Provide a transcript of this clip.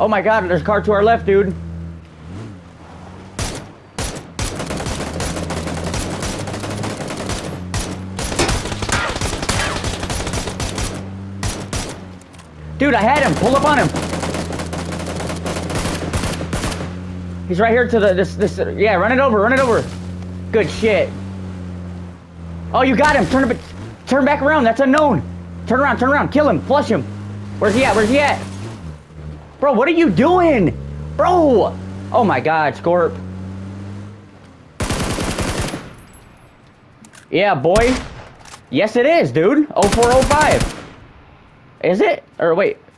Oh my god, there's a car to our left, dude. Dude, I had him. Pull up on him. He's right here to the this this. Yeah, run it over. Run it over. Good shit. Oh, you got him. Turn it. Turn back around. That's unknown. Turn around. Turn around. Kill him. Flush him. Where's he at? Where's he at? Bro, what are you doing? Bro. Oh my God, Scorp. Yeah, boy. Yes, it is, dude. 0405. Is it? Or wait.